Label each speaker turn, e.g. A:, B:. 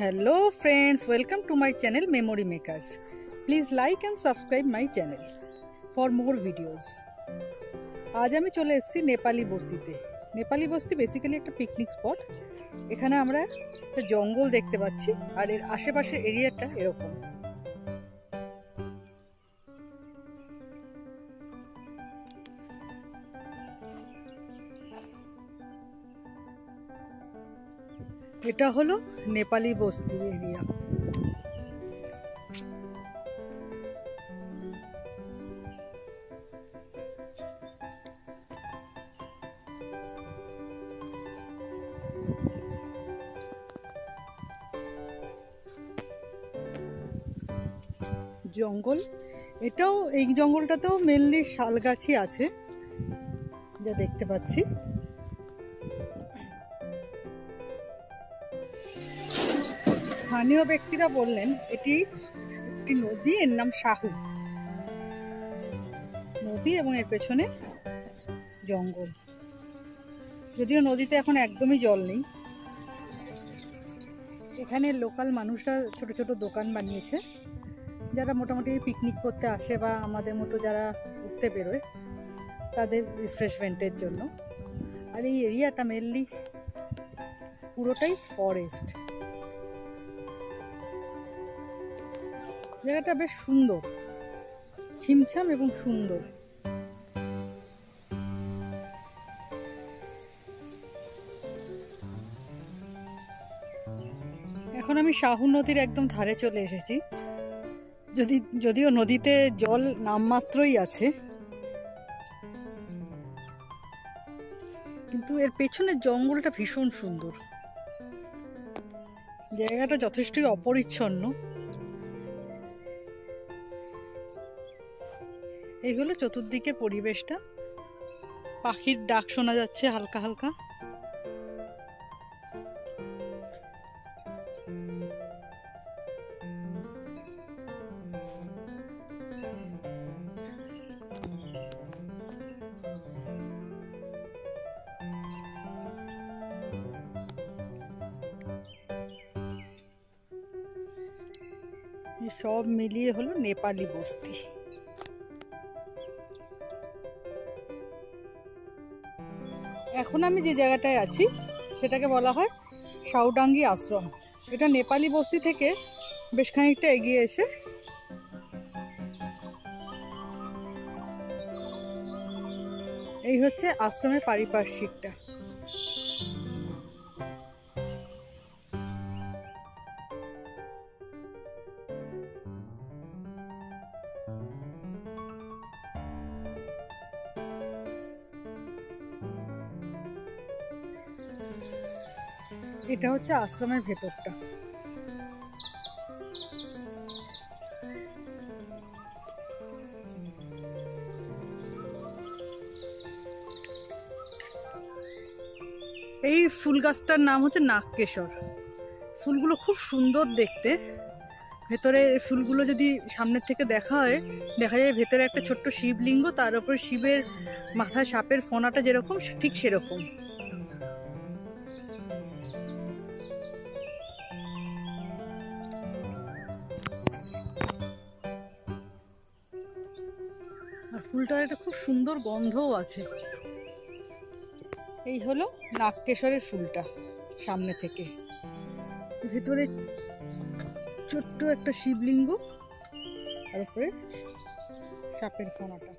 A: Hello friends welcome to my channel memory makers please like and subscribe my channel for more videos আজ আমি চলে এসেছি নেপালি বস্তিতে। নেপালি বস্তি বেসিক্যালি একটা পিকনিক স্পট এখানে আমরা একটা জঙ্গল দেখতে পাচ্ছি আর এর আশেপাশের এরিয়াটা এরকম। এটা হলো নেপালি বস্তি এরিয়া। জঙ্গল। এটাও, এই জঙ্গলটাতেও মেনলি শাল গাছই আছে, যা দেখতে পাচ্ছি। স্থানীয় ব্যক্তিরা বললেন, এটি একটি নদী, এর নাম শাহু নদী এবং এর পেছনে জঙ্গল। যদিও নদীতে এখন একদমই জল নেই। এখানে লোকাল মানুষরা ছোট ছোট দোকান বানিয়েছে। যারা মোটামুটি পিকনিক করতে আসে বা আমাদের মতো যারা ঘুরতে বেরোয়, তাদের রিফ্রেশমেন্টের জন্য। আর এই এরিয়াটা মেনলি পুরোটাই ফরেস্ট জায়গাটা বেশ সুন্দর। ছিমছাম এবং সুন্দর। এখন আমি শাহু নদীর একদম ধারে চলে এসেছি। যদি, যদিও নদীতে জল নামমাত্রই আছে। কিন্তু এর পেছনের জঙ্গলটা ভীষণ সুন্দর। জায়গাটা যথেষ্টই অপরিচ্ছন্ন। এই হলো চতুর্দিকের পরিবেশটা। পাখির ডাক শোনা যাচ্ছে হালকা হালকা। সব মিলিয়ে হলো নেপালি বস্তি। এখন আমি যে জায়গাটায় আছি, সেটাকে বলা হয় সাউডাঙ্গি আশ্রম। এটা নেপালি বস্তি থেকে বেশ খানিকটা এগিয়ে এসে এই হচ্ছে আশ্রমের পারিপার্শ্বিকটা। এটা হচ্ছে আশ্রমের ভেতরটা। এই ফুল গাছটার নাম হচ্ছে নাগকেশর। ফুলগুলো খুব সুন্দর দেখতে। ভেতরে ফুলগুলো যদি সামনের থেকে দেখা হয়, দেখা যায় ভেতরে একটা ছোট্ট শিবলিঙ্গ, তার উপর শিবের মাথায় সাপের ফোনাটা যেরকম, ঠিক সেরকম। ফুলটার একটা খুব সুন্দর গন্ধও আছে। এই হলো নাগকেশরের ফুলটা সামনে থেকে। ভেতরে ছোট্ট একটা শিবলিঙ্গ, তারপরে সাপের ফোনাটা